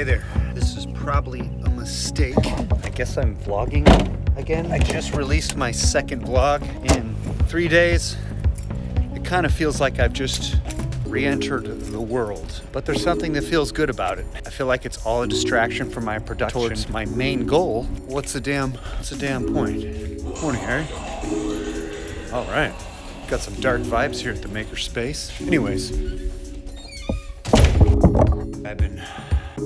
Hey there. This is probably a mistake. I guess I'm vlogging again. I just released my second vlog in three days. It kind of feels like I've just re-entered the world, but there's something that feels good about it. I feel like it's all a distraction from my production towards my main goal. What's the damn, what's the damn point? Morning, Harry. All right. Got some dark vibes here at the Makerspace. Anyways, I've been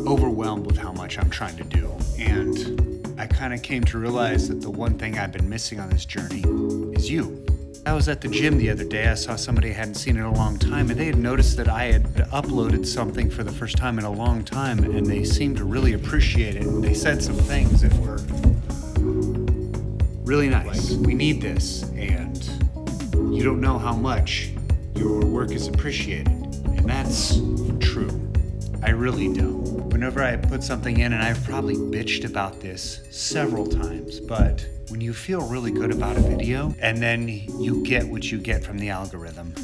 overwhelmed with how much I'm trying to do. And I kind of came to realize that the one thing I've been missing on this journey is you. I was at the gym the other day. I saw somebody I hadn't seen in a long time, and they had noticed that I had uploaded something for the first time in a long time, and they seemed to really appreciate it. They said some things that were really nice. We need this, and you don't know how much your work is appreciated. And that's true. I really don't. Whenever I put something in, and I've probably bitched about this several times, but when you feel really good about a video and then you get what you get from the algorithm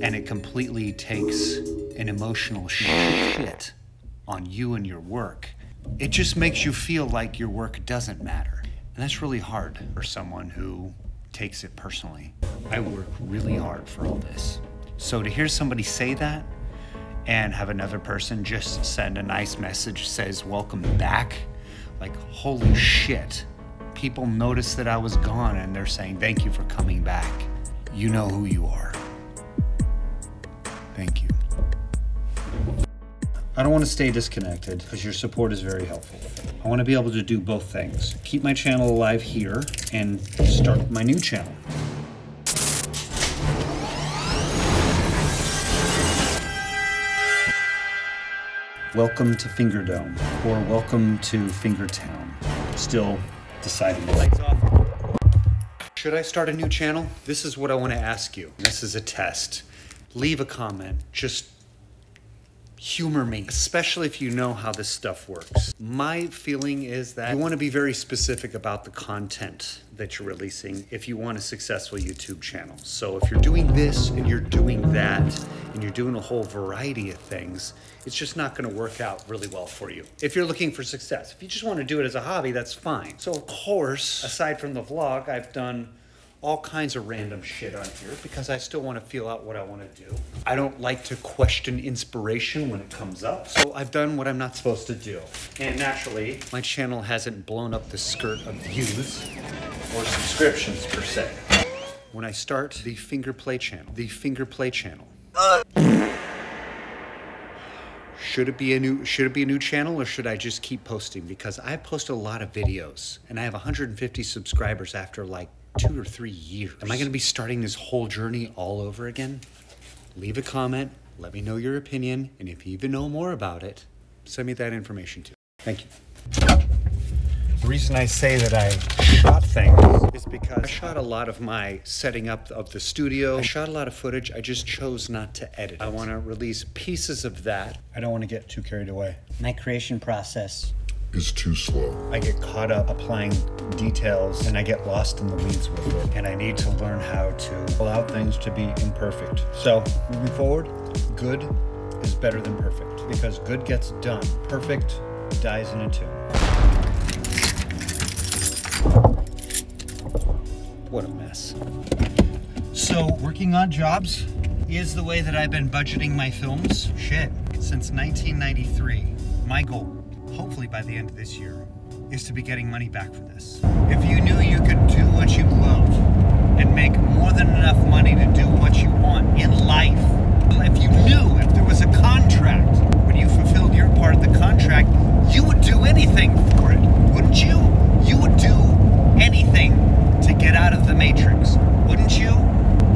and it completely takes an emotional shit on you and your work, it just makes you feel like your work doesn't matter. And that's really hard for someone who takes it personally. I work really hard for all this. So to hear somebody say that and have another person just send a nice message says welcome back, like holy shit. People noticed that I was gone and they're saying thank you for coming back. You know who you are. Thank you. I don't want to stay disconnected because your support is very helpful. I want to be able to do both things. Keep my channel alive here and start my new channel. Welcome to Fingerdome, or welcome to Fingertown. Still deciding. Lights off. Should I start a new channel? This is what I want to ask you. This is a test. Leave a comment. Just humor me, especially if you know how this stuff works. My feeling is that you want to be very specific about the content that you're releasing if you want a successful YouTube channel. So if you're doing this and you're doing that and you're doing a whole variety of things, it's just not going to work out really well for you. If you're looking for success, if you just want to do it as a hobby, that's fine. So of course, aside from the vlog, I've done all kinds of random shit on here because I still want to feel out what I want to do. I don't like to question inspiration when it comes up, so I've done what I'm not supposed to do. And naturally, my channel hasn't blown up the skirt of views or subscriptions per se. When I start the Finger Play channel, the Finger Play channel. Should it be a new should it be a new channel or should I just keep posting because I post a lot of videos and I have 150 subscribers after like two or three years. Am I going to be starting this whole journey all over again? Leave a comment, let me know your opinion, and if you even know more about it, send me that information too. Thank you. The reason I say that I shot things is because I shot a lot of my setting up of the studio. I shot a lot of footage. I just chose not to edit. I want to release pieces of that. I don't want to get too carried away. My creation process is too slow. I get caught up applying details and I get lost in the weeds with it. And I need to learn how to allow things to be imperfect. So moving forward, good is better than perfect because good gets done. Perfect dies in a tomb. What a mess. So working on jobs is the way that I've been budgeting my films. Shit, since 1993. My goal hopefully by the end of this year, is to be getting money back for this. If you knew you could do what you love and make more than enough money to do what you want in life, if you knew if there was a contract, when you fulfilled your part of the contract, you would do anything for it, wouldn't you? You would do anything to get out of the matrix, wouldn't you?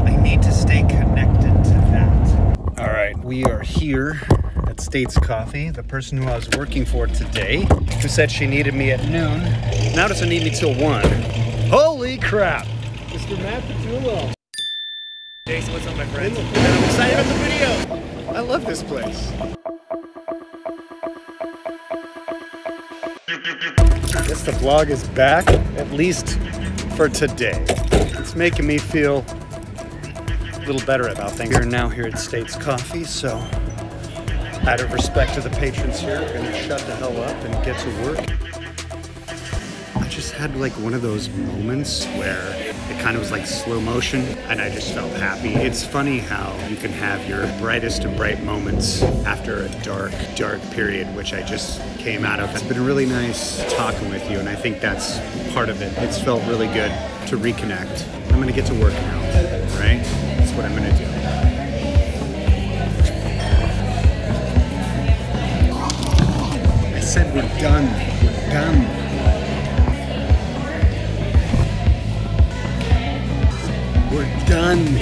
I need to stay connected to that. All right, we are here at States Coffee, the person who I was working for today, who said she needed me at noon, now doesn't need me till 1. Holy crap! Mr. Matt Petullo. Uh, Jason, what's up, my friends? And I'm excited about the video. I love this place. I guess the vlog is back, at least for today. It's making me feel a little better about things. We're now here at States Coffee, so Out of respect to the patrons here, I'm gonna shut the hell up and get to work. I just had like one of those moments where it kind of was like slow motion and I just felt happy. It's funny how you can have your brightest of bright moments after a dark, dark period, which I just came out of. It's been really nice talking with you and I think that's part of it. It's felt really good to reconnect. I'm gonna get to work now, right? That's what I'm gonna do. gun, your gun. We're done.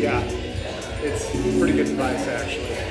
yeah, it's pretty good advice actually.